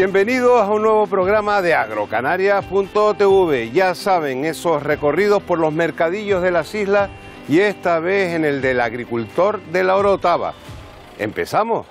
Bienvenidos a un nuevo programa de agrocanarias.tv. Ya saben, esos recorridos por los mercadillos de las islas y esta vez en el del agricultor de la Orotava. ¿Empezamos?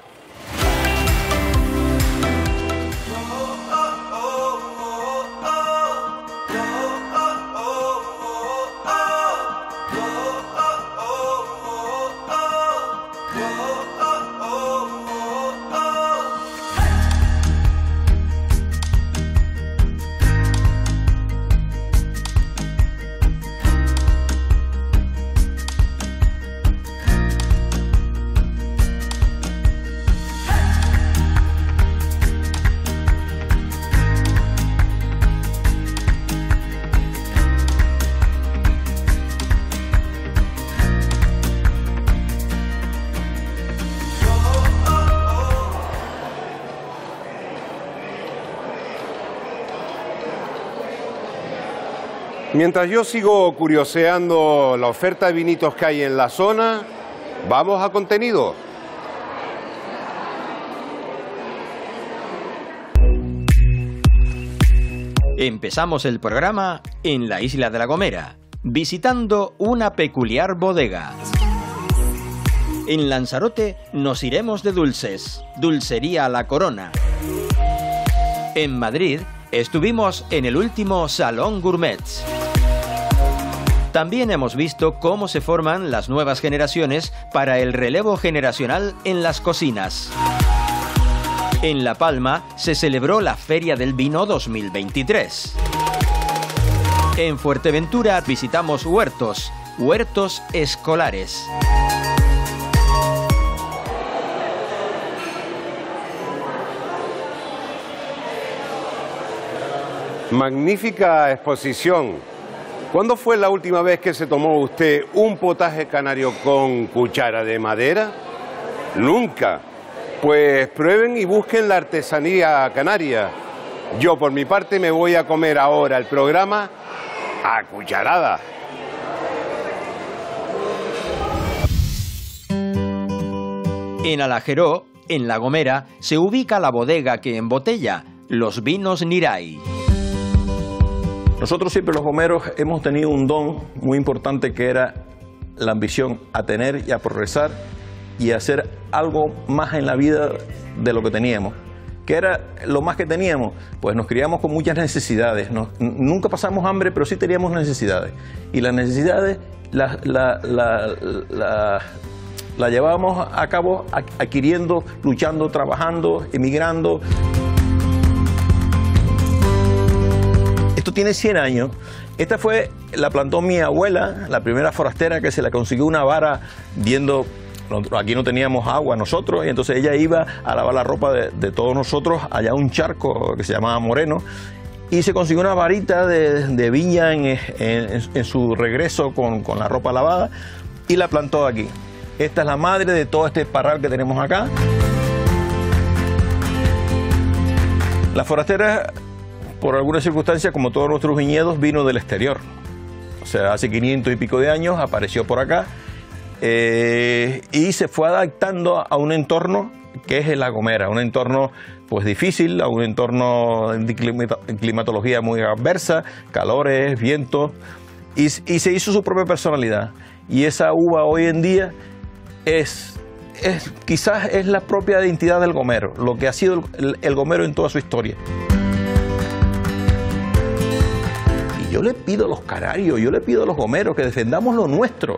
Mientras yo sigo curioseando la oferta de vinitos que hay en la zona, vamos a contenido. Empezamos el programa en la isla de La Gomera, visitando una peculiar bodega. En Lanzarote nos iremos de dulces, Dulcería La Corona. En Madrid estuvimos en el último Salón Gourmets. También hemos visto cómo se forman las nuevas generaciones para el relevo generacional en las cocinas. En La Palma se celebró la Feria del Vino 2023. En Fuerteventura visitamos huertos, huertos escolares. Magnífica exposición. ¿Cuándo fue la última vez que se tomó usted un potaje canario con cuchara de madera? Nunca. Pues prueben y busquen la artesanía canaria. Yo por mi parte me voy a comer ahora el programa a cucharada. En Alajeró, en La Gomera, se ubica la bodega que embotella los vinos Nirai. Nosotros siempre los gomeros hemos tenido un don muy importante que era la ambición a tener y a progresar y a hacer algo más en la vida de lo que teníamos. ¿Qué era lo más que teníamos? Pues nos criamos con muchas necesidades. nunca pasamos hambre, pero sí teníamos necesidades. Y las necesidades las, las llevábamos a cabo adquiriendo, luchando, trabajando, emigrando. Tiene 100 años. Esta fue, la plantó mi abuela, la primera forastera que se la consiguió una vara viendo aquí no teníamos agua nosotros, y entonces ella iba a lavar la ropa de, todos nosotros allá a un charco que se llamaba Moreno, y se consiguió una varita de, viña en, su regreso con, con, la ropa lavada, y la plantó aquí. Esta es la madre de todo este parral que tenemos acá. La forastera por alguna circunstancia, como todos nuestros viñedos, vino del exterior. O sea, hace 500 y pico de años apareció por acá eh, y se fue adaptando a un entorno que es La Gomera, un entorno pues difícil, a un entorno de climatología muy adversa, calores, vientos, y, se hizo su propia personalidad. Y esa uva hoy en día es, quizás es la propia identidad del gomero, lo que ha sido el gomero en toda su historia. Yo le pido a los canarios, yo le pido a los gomeros que defendamos lo nuestro,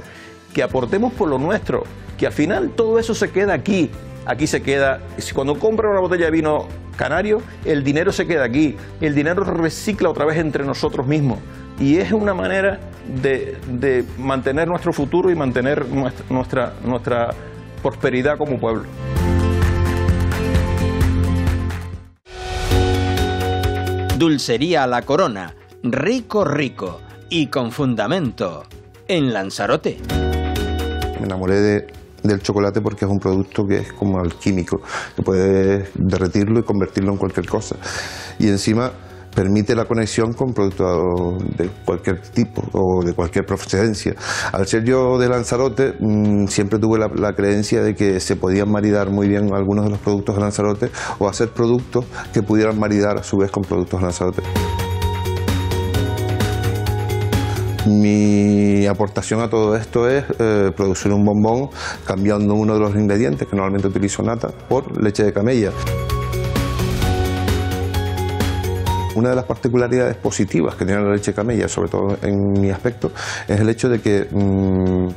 que aportemos por lo nuestro, que al final todo eso se queda aquí, aquí se queda, cuando compra una botella de vino canario, el dinero se queda aquí, el dinero recicla otra vez entre nosotros mismos. Y es una manera de, mantener nuestro futuro y mantener nuestra, nuestra prosperidad como pueblo. Dulcería La Corona rico rico y con fundamento en Lanzarote. Me enamoré del chocolate porque es un producto que es como alquímico, que puedes derretirlo y convertirlo en cualquier cosa. Y encima permite la conexión con productos de cualquier tipo o de cualquier procedencia. Al ser yo de Lanzarote, mm, siempre tuve la, creencia de que se podían maridar muy bien algunos de los productos de Lanzarote o hacer productos que pudieran maridar a su vez con productos de Lanzarote. Mi aportación a todo esto es eh, producir un bombón cambiando uno de los ingredientes que normalmente utilizo nata por leche de camella. Una de las particularidades positivas que tiene la leche de camella, sobre todo en mi aspecto, es el hecho de que mm,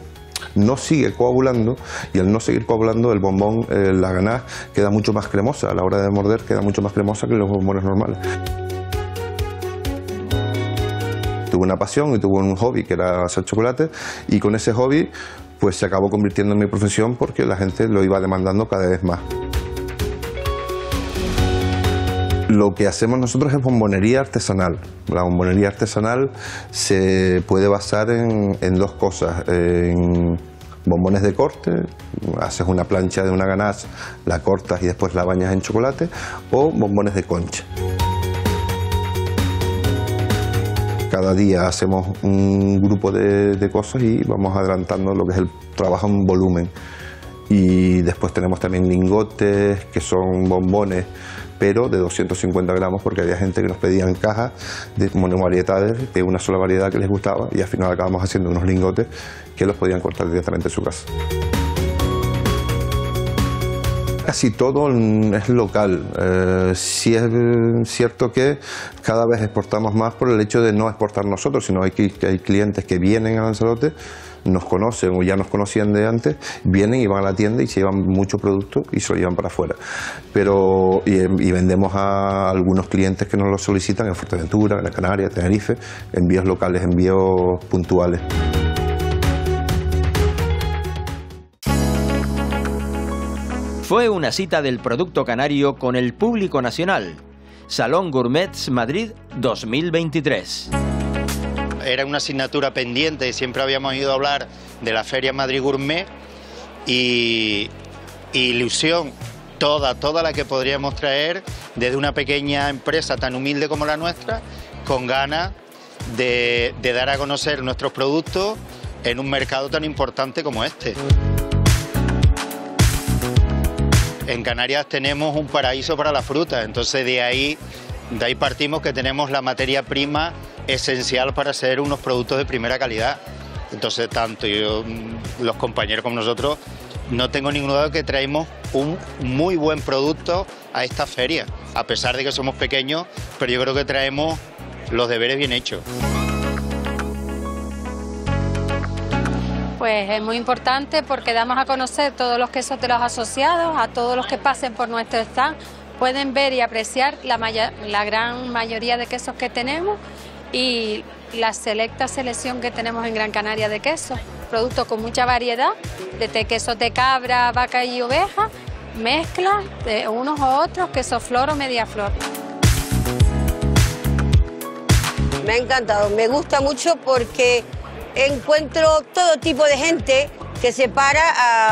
no sigue coagulando y al no seguir coagulando el bombón, eh, la ganache queda mucho más cremosa, a la hora de morder queda mucho más cremosa que los bombones normales. Tuve una pasión y tuve un hobby que era hacer chocolate y con ese hobby pues se acabó convirtiendo en mi profesión porque la gente lo iba demandando cada vez más. Lo que hacemos nosotros es bombonería artesanal. La bombonería artesanal se puede basar en, dos cosas. En bombones de corte, haces una plancha de una ganache, la cortas y después la bañas en chocolate, o bombones de concha. Cada día hacemos un grupo de, cosas y vamos adelantando lo que es el trabajo en volumen. Y después tenemos también lingotes, que son bombones pero de 250 gramos porque había gente que nos pedía en cajas de monovariedades de una sola variedad que les gustaba y al final acabamos haciendo unos lingotes que los podían cortar directamente en su casa. Casi todo es local. Eh, sí es cierto que cada vez exportamos más por el hecho de no exportar nosotros, sino hay, que hay clientes que vienen a Lanzarote nos conocen o ya nos conocían de antes, vienen y van a la tienda y se llevan mucho producto y se lo llevan para afuera. Pero, y, vendemos a algunos clientes que nos lo solicitan en Fuerteventura, en Canarias, Tenerife, envíos locales, envíos puntuales. Fue una cita del producto canario con el público nacional. Salón Gourmets Madrid 2023 era una asignatura pendiente, siempre habíamos ido a hablar de la Feria Madrid Gourmet y, ilusión toda, toda la que podríamos traer desde una pequeña empresa tan humilde como la nuestra, con ganas de dar a conocer nuestros productos en un mercado tan importante como este. En Canarias tenemos un paraíso para la fruta, entonces de ahí, de ahí partimos que tenemos la materia prima esencial para hacer unos productos de primera calidad. Entonces, tanto yo, mm, los compañeros como nosotros, no tengo ningún duda de que traemos un muy buen producto a esta feria, a pesar de que somos pequeños, pero yo creo que traemos los deberes bien hechos. Pues es muy importante porque damos a conocer todos los quesos de los asociados, a todos los que pasen por nuestro stand, pueden ver y apreciar la, la gran mayoría de quesos que tenemos y la selecta selección que tenemos en Gran Canaria de quesos, productos con mucha variedad, desde quesos de cabra, vaca y oveja, mezcla de unos u otros, queso flor o media flor. Me ha encantado, me gusta mucho porque encuentro todo tipo de gente que se para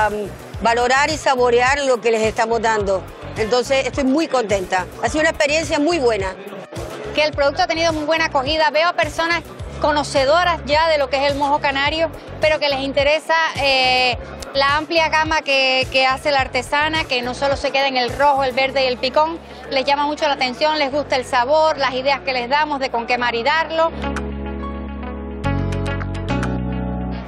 a mm, valorar y saborear lo que les estamos dando. Entonces estoy muy contenta. Ha sido una experiencia muy buena que el producto ha tenido muy buena acogida. Veo a personas conocedoras ya de lo que es el mojo canario, pero que les interesa eh, la amplia gama que, que, hace la artesana, que no solo se queda en el rojo, el verde y el picón, les llama mucho la atención, les gusta el sabor, las ideas que les damos de con qué maridarlo.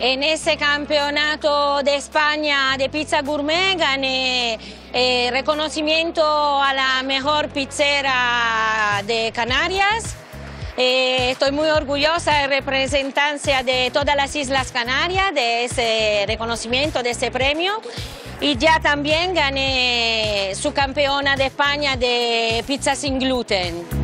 En ese campeonato de España de pizza gourmet gané eh, reconocimiento a la mejor pizzera de Canarias. Eh, estoy muy orgullosa de representancia de todas las Islas Canarias, de ese reconocimiento, de ese premio. Y ya también gané su campeona de España de pizza sin gluten.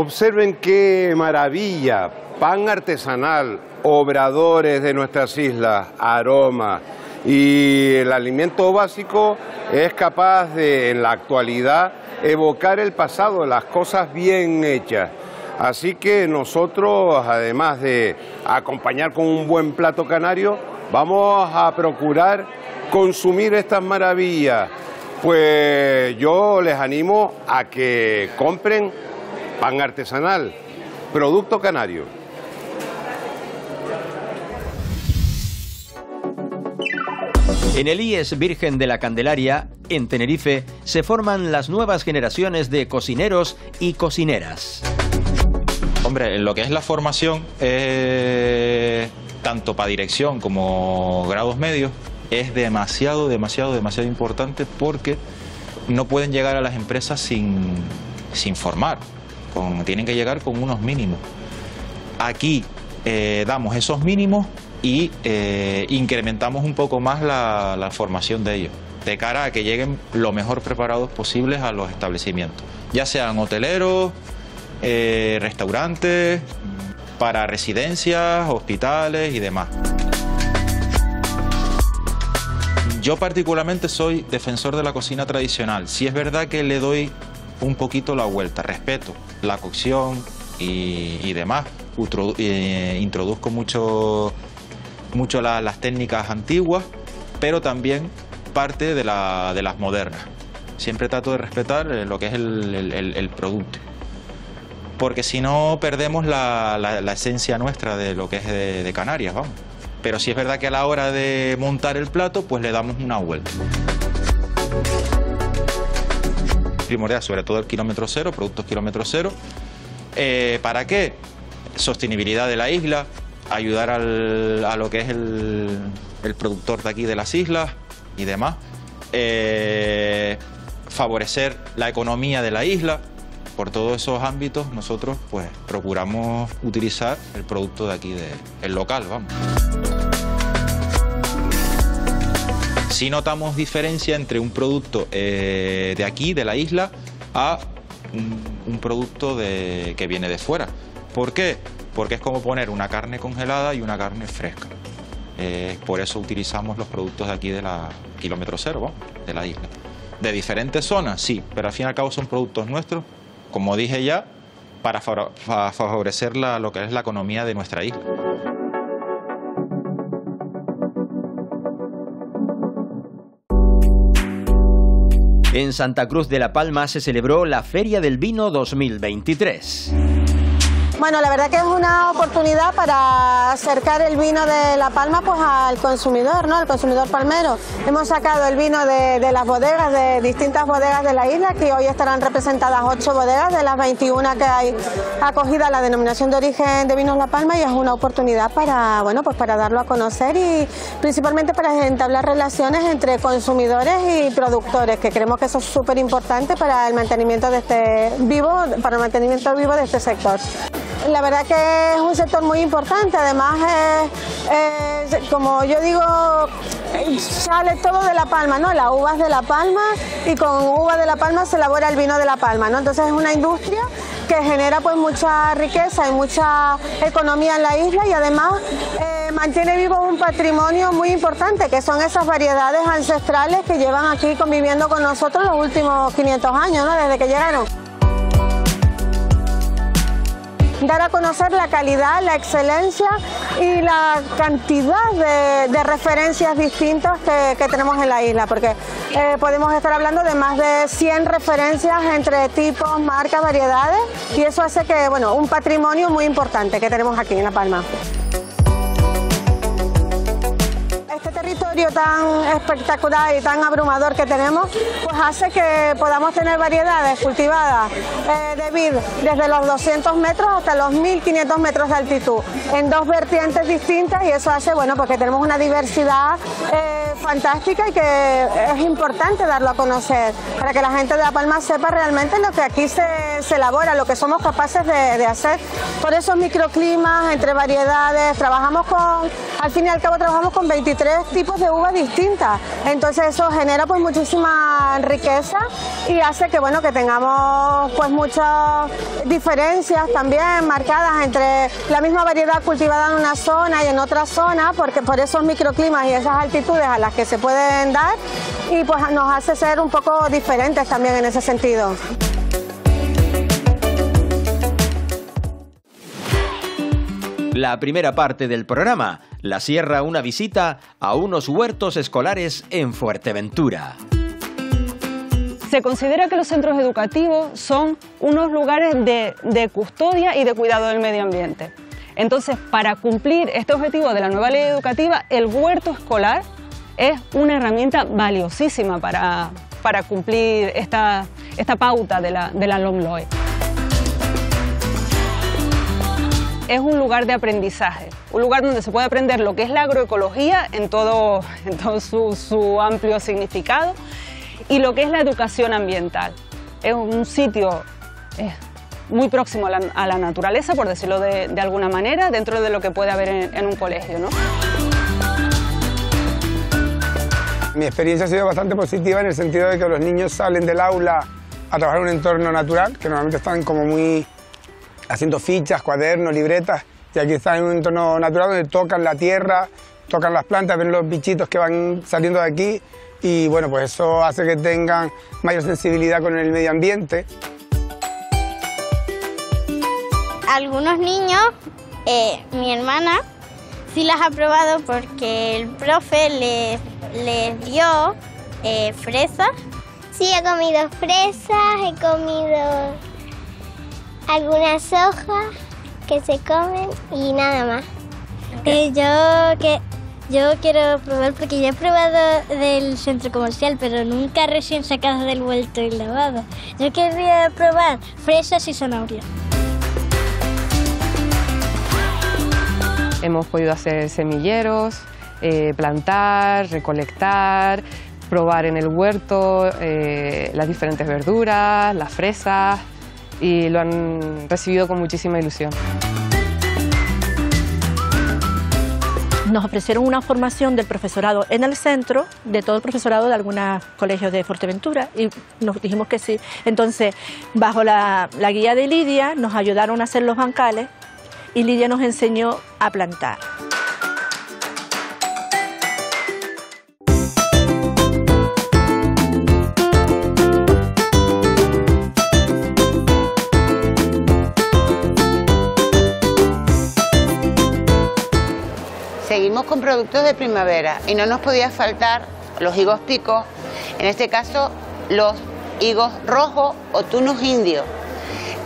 Observen qué maravilla, pan artesanal, obradores de nuestras islas, aroma. Y el alimento básico es capaz de en la actualidad evocar el pasado, las cosas bien hechas. Así que nosotros, además de acompañar con un buen plato canario, vamos a procurar consumir estas maravillas, pues yo les animo a que compren pan artesanal, producto canario. En el IES Virgen de la Candelaria, en Tenerife, se forman las nuevas generaciones de cocineros y cocineras. Hombre, en lo que es la formación, eh, tanto para dirección como grados medios, es demasiado, demasiado, demasiado importante porque no pueden llegar a las empresas sin, sin formar, tienen que llegar con unos mínimos. Aquí eh, damos esos mínimos y eh, incrementamos un poco más la, formación de ellos, de cara a que lleguen lo mejor preparados posibles a los establecimientos, ya sean hoteleros, eh, restaurantes, para residencias, hospitales y demás. Yo particularmente soy defensor de la cocina tradicional. Si es verdad que le doy un poquito la vuelta, respeto la cocción y, demás. Eh, introduzco mucho mucho las técnicas antiguas, pero también parte de, las modernas. Siempre trato de respetar eh, lo que es el, producto. Porque si no perdemos la, esencia nuestra de lo que es de, Canarias, vamos. Pero si es verdad que a la hora de montar el plato, pues le damos una vuelta. Primordial, sobre todo el kilómetro cero, productos kilómetro cero. Eh, ¿Para qué? Sostenibilidad de la isla, ayudar a lo que es el, productor de aquí de las islas y demás, eh, favorecer la economía de la isla. Por todos esos ámbitos nosotros pues procuramos utilizar el producto de aquí, de, el local, vamos. Si notamos diferencia entre un producto eh, de aquí, de la isla, a un, producto que viene de fuera. ¿Por qué? porque es como poner una carne congelada y una carne fresca. Eh, por eso utilizamos los productos de aquí de la kilómetro cero, de la isla. De diferentes zonas, sí, pero al fin y al cabo son productos nuestros, como dije ya, para favorecer lo que es la economía de nuestra isla. En Santa Cruz de la Palma se celebró la Feria del Vino 2023. Bueno, la verdad que es una oportunidad para acercar el vino de La Palma pues al consumidor, ¿no? Al consumidor palmero. Hemos sacado el vino de, las bodegas, de distintas bodegas de la isla, que hoy estarán representadas ocho bodegas de las 21 que hay acogida la denominación de origen de vinos La Palma y es una oportunidad para, bueno, pues para darlo a conocer y principalmente para entablar relaciones entre consumidores y productores, que creemos que eso es súper importante para el mantenimiento de este vivo, para el mantenimiento vivo de este sector. La verdad que es un sector muy importante, además como yo digo, sale todo de La Palma, ¿no? La uva es de La Palma y con uva de La Palma se elabora el vino de La Palma, ¿no? Entonces es una industria que genera pues mucha riqueza y mucha economía en la isla y además eh, mantiene vivo un patrimonio muy importante que son esas variedades ancestrales que llevan aquí conviviendo con nosotros los últimos 500 años, ¿no? Desde que llegaron dar a conocer la calidad, la excelencia y la cantidad de, referencias distintas que, tenemos en la isla, porque eh, podemos estar hablando de más de 100 referencias entre tipos, marcas, variedades, y eso hace que, bueno, un patrimonio muy importante que tenemos aquí en La Palma. Tan espectacular y tan abrumador que tenemos, pues hace que podamos tener variedades cultivadas eh, de vid desde los 200 metros hasta los 1500 metros de altitud, en dos vertientes distintas y eso hace, bueno, porque tenemos una diversidad eh, fantástica y que es importante darlo a conocer para que la gente de La Palma sepa realmente lo que aquí se, elabora, lo que somos capaces de, de hacer. Por esos microclimas, entre variedades, trabajamos con, al fin y al cabo trabajamos con 23 tipos de uvas distintas. Entonces eso genera pues muchísima riqueza y hace que bueno que tengamos pues muchas diferencias también marcadas entre la misma variedad cultivada en una zona y en otra zona, porque por esos microclimas y esas altitudes a las que se pueden dar y pues nos hace ser un poco diferentes también en ese sentido. La primera parte del programa, la sierra una visita a unos huertos escolares en Fuerteventura. Se considera que los centros educativos son unos lugares de, custodia y de cuidado del medio ambiente. Entonces, para cumplir este objetivo de la nueva ley educativa, el huerto escolar es una herramienta valiosísima para, para cumplir esta, esta pauta de la, de la LOMLOE. Es un lugar de aprendizaje, un lugar donde se puede aprender lo que es la agroecología en todo, en todo su, su amplio significado y lo que es la educación ambiental. Es un sitio eh, muy próximo a la, naturaleza, por decirlo de, de, alguna manera, dentro de lo que puede haber en, en un colegio. ¿no? Mi experiencia ha sido bastante positiva en el sentido de que los niños salen del aula a trabajar en un entorno natural, que normalmente están como muy haciendo fichas, cuadernos, libretas, y aquí están en un entorno natural donde tocan la tierra, tocan las plantas, ven los bichitos que van saliendo de aquí, y bueno, pues eso hace que tengan mayor sensibilidad con el medio ambiente. Algunos niños, eh, mi hermana, sí las ha probado porque el profe les, les dio eh, fresas. Sí, he comido fresas, he comido algunas hojas que se comen y nada más. Eh, yo que yo quiero probar porque ya he probado del centro comercial, pero nunca recién sacado del vuelto y lavado. Yo quería probar fresas y zanahorias. Hemos podido hacer semilleros, eh, plantar, recolectar, probar en el huerto eh, las diferentes verduras, las fresas y lo han recibido con muchísima ilusión. Nos ofrecieron una formación del profesorado en el centro, de todo el profesorado de algunos colegios de Fuerteventura, y nos dijimos que sí. Entonces, bajo la, la guía de Lidia, nos ayudaron a hacer los bancales y Lidia nos enseñó a plantar. Seguimos con productos de primavera y no nos podía faltar los higos picos, en este caso los higos rojos o tunus indios.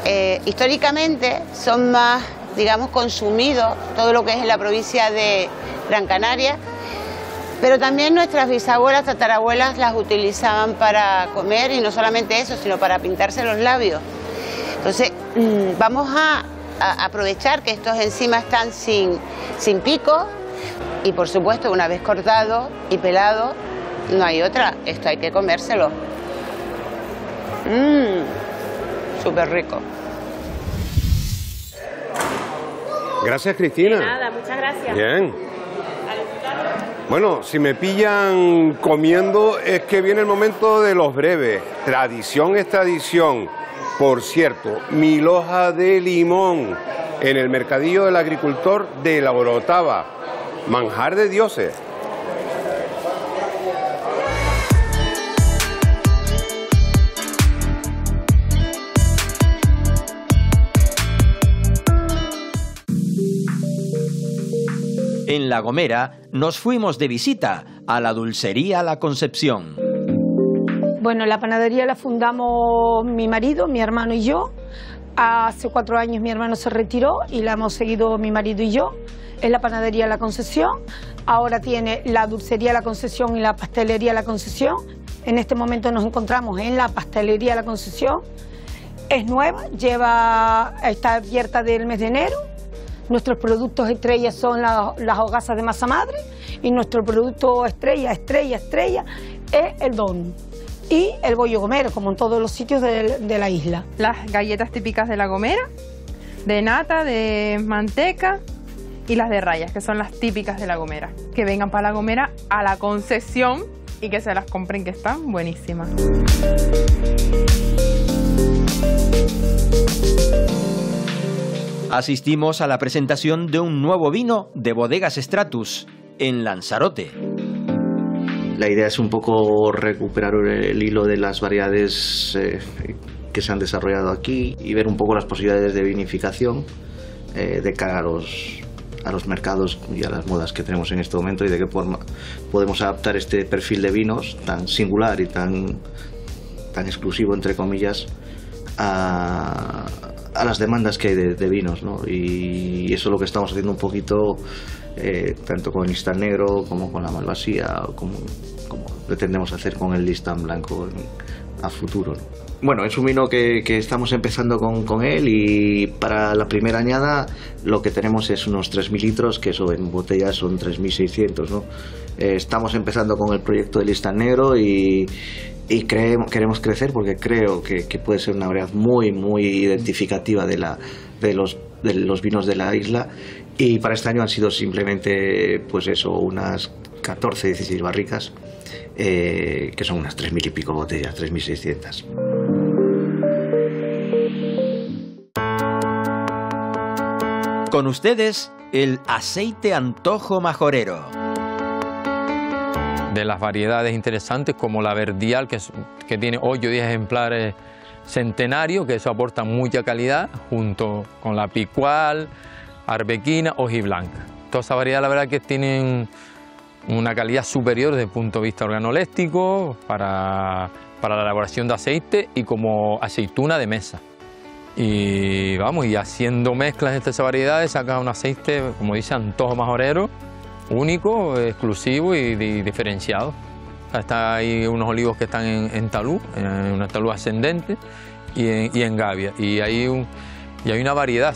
Eh, históricamente son más digamos, consumido todo lo que es en la provincia de Gran Canaria, pero también nuestras bisabuelas, tatarabuelas las utilizaban para comer y no solamente eso, sino para pintarse los labios. Entonces, mmm, vamos a, a, aprovechar que estos enzimas están sin, sin pico y por supuesto una vez cortado y pelado, no hay otra, esto hay que comérselo. Mmm, súper rico. Gracias, Cristina. De nada, muchas gracias. Bien. Bueno, si me pillan comiendo es que viene el momento de los breves. Tradición es tradición. Por cierto, mil hoja de limón en el mercadillo del agricultor de la Orotava. Manjar de dioses. En La Gomera nos fuimos de visita a la dulcería La Concepción. Bueno, la panadería la fundamos mi marido, mi hermano y yo. Hace cuatro años mi hermano se retiró y la hemos seguido mi marido y yo. Es la panadería La Concesión. Ahora tiene la dulcería La Concesión y la pastelería La Concesión. En este momento nos encontramos en la pastelería La Concesión. Es nueva, lleva, está abierta del mes de enero Nuestros productos estrella son la, las hogazas de masa madre y nuestro producto estrella, estrella, estrella es el don y el bollo gomero, como en todos los sitios de la isla. Las galletas típicas de la gomera, de nata, de manteca y las de rayas, que son las típicas de la gomera. Que vengan para la gomera a la concesión y que se las compren, que están buenísimas. asistimos a la presentación de un nuevo vino de Bodegas Stratus en Lanzarote. La idea es un poco recuperar el hilo de las variedades eh, que se han desarrollado aquí y ver un poco las posibilidades de vinificación eh, de cara a los a los mercados y a las modas que tenemos en este momento y de qué forma podemos adaptar este perfil de vinos tan singular y tan, tan exclusivo, entre comillas, a, a las demandas que hay de, vinos. ¿no? Y eso es lo que estamos haciendo un poquito, eh, tanto con el listán negro como con la malvasía, como, como pretendemos hacer con el listán blanco a futuro. Bueno, es un vino que, estamos empezando con, con, él y para la primera añada lo que tenemos es unos 3.000 litros, que eso en botellas son 3.600. ¿no? Eh, estamos empezando con el proyecto de Lista Negro y, y creemos, queremos crecer porque creo que, que, puede ser una variedad muy, muy identificativa de, la, de, los, de los vinos de la isla y para este año han sido simplemente, pues eso, unas 14, 16 barricas, eh, que son unas 3.000 y pico botellas, 3.600. Con ustedes, el aceite antojo majorero. De las variedades interesantes como la verdial, que, tiene 8 o 10 ejemplares centenarios, que eso aporta mucha calidad, junto con la picual, arbequina, hojiblanca. Toda esa variedad, la verdad, que tienen una calidad superior desde el punto de vista organoléctico para, para la elaboración de aceite y como aceituna de mesa. Y vamos, y haciendo mezclas de estas variedades saca un aceite, como dice, antojo majorero, único, exclusivo y, diferenciado. Está hay unos olivos que están en, talú, en una talú ascendente y en, y en gavia. Y hay, un, y hay una variedad,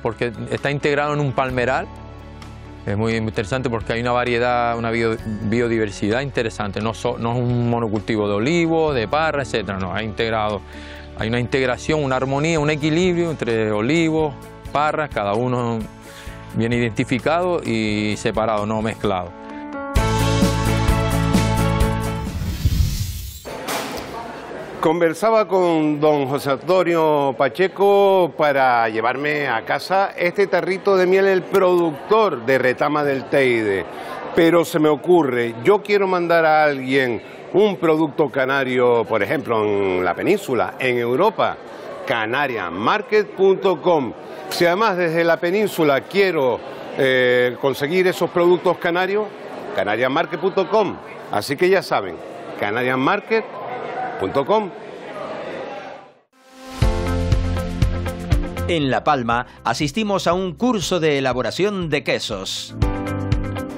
porque está integrado en un palmeral. Es muy interesante porque hay una variedad, una biodiversidad interesante. No, es un monocultivo de olivo, de parra, etcétera, no, ha integrado hay una integración, una armonía, un equilibrio entre olivos, parras, cada uno bien identificado y separado, no mezclado. Conversaba con don José Antonio Pacheco para llevarme a casa este tarrito de miel, el productor de Retama del Teide. Pero se me ocurre, yo quiero mandar a alguien un producto canario, por ejemplo, en la península, en Europa, canariamarket.com. Si además desde la península quiero eh, conseguir esos productos canarios, canariamarket.com. Así que ya saben, canariamarket.com. En La Palma asistimos a un curso de elaboración de quesos.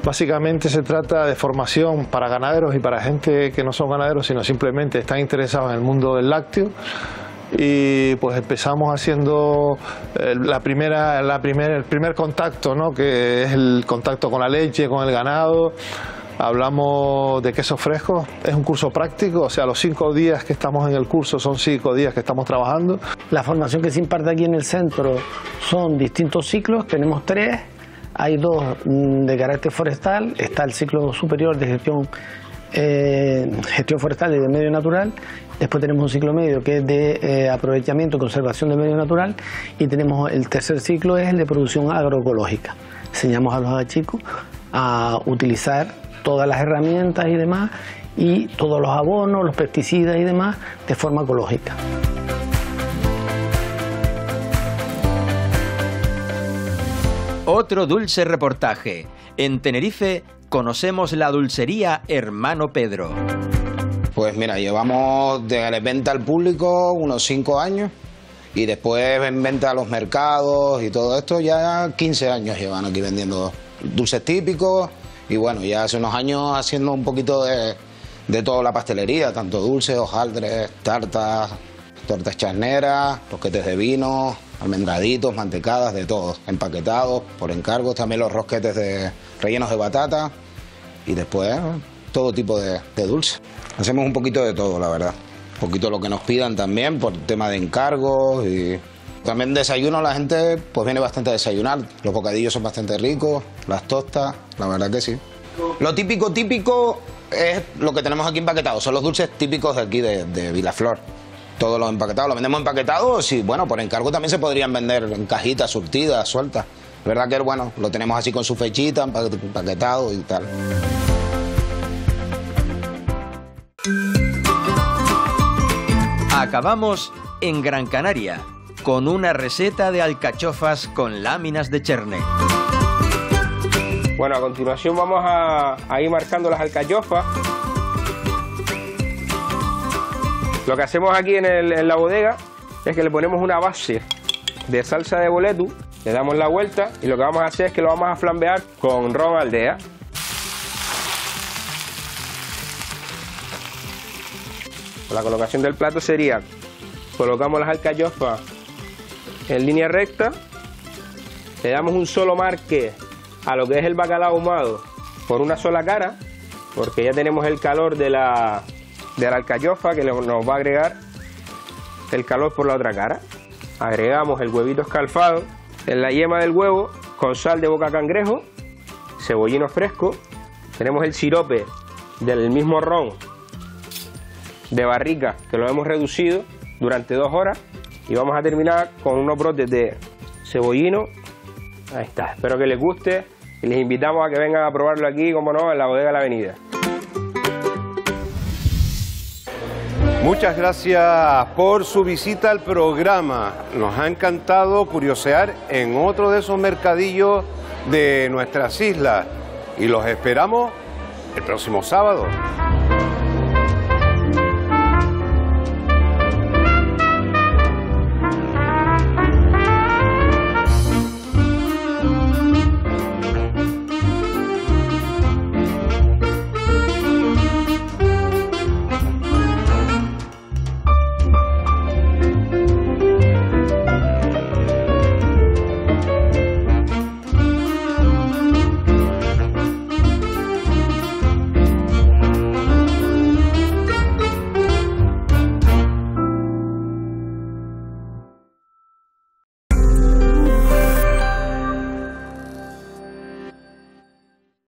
Básicamente se trata de formación para ganaderos y para gente que no son ganaderos, sino simplemente están interesados en el mundo del lácteo. Y pues empezamos haciendo eh, la primera, la el primer contacto, ¿no? que es el contacto con la leche, con el ganado. Hablamos de quesos frescos, es un curso práctico, o sea, los cinco días que estamos en el curso son cinco días que estamos trabajando. La formación que se imparte aquí en el centro son distintos ciclos, tenemos tres, hay dos mm, de carácter forestal, está el ciclo superior de gestión, eh, gestión forestal y de medio natural, después tenemos un ciclo medio que es de eh, aprovechamiento y conservación del medio natural y tenemos el tercer ciclo es el de producción agroecológica. Enseñamos a los chicos a utilizar todas las herramientas y demás y todos los abonos, los pesticidas y demás de forma ecológica. Otro dulce reportaje. En Tenerife conocemos la dulcería Hermano Pedro. Pues mira, llevamos de venta al público unos 5 años y después en venta a los mercados y todo esto ya 15 años llevan aquí vendiendo dulces típicos y bueno, ya hace unos años haciendo un poquito de, de toda la pastelería, tanto dulces, hojaldres, tartas, tortas charneras, rosquetes de vino, almendraditos, mantecadas, de todo, empaquetados por encargos, también los rosquetes de rellenos de batata y después todo tipo de, dulce. Hacemos un poquito de todo, la verdad. Un poquito lo que nos pidan también por tema de encargos y también desayuno la gente pues viene bastante a desayunar. Los bocadillos son bastante ricos, las tostas, la verdad que sí. Lo típico, típico es lo que tenemos aquí empaquetado, son los dulces típicos de aquí de, de Vilaflor todos los empaquetados. Lo vendemos empaquetados y bueno, por encargo también se podrían vender en cajitas, surtidas, sueltas. verdad que bueno, lo tenemos así con su fechita, empaquetado y tal. Acabamos en Gran Canaria con una receta de alcachofas con láminas de cherne. Bueno, a continuación vamos a, a ir marcando las alcachofas. Lo que hacemos aquí en, la bodega es que le ponemos una base de salsa de boletu, le damos la vuelta y lo que vamos a hacer es que lo vamos a flambear con ron aldea. La colocación del plato sería, colocamos las alcachofas en línea recta, le damos un solo marque a lo que es el bacalao ahumado por una sola cara, porque ya tenemos el calor de la, de la alcachofa que nos va a agregar el calor por la otra cara. Agregamos el huevito escalfado en la yema del huevo con sal de boca cangrejo, cebollino fresco, tenemos el sirope del mismo ron de barrica que lo hemos reducido durante dos horas y vamos a terminar con unos brotes de cebollino. Ahí está, espero que les guste y les invitamos a que vengan a probarlo aquí, como no, en la bodega de la avenida. Muchas gracias por su visita al programa. Nos ha encantado curiosear en otro de esos mercadillos de nuestras islas y los esperamos el próximo sábado.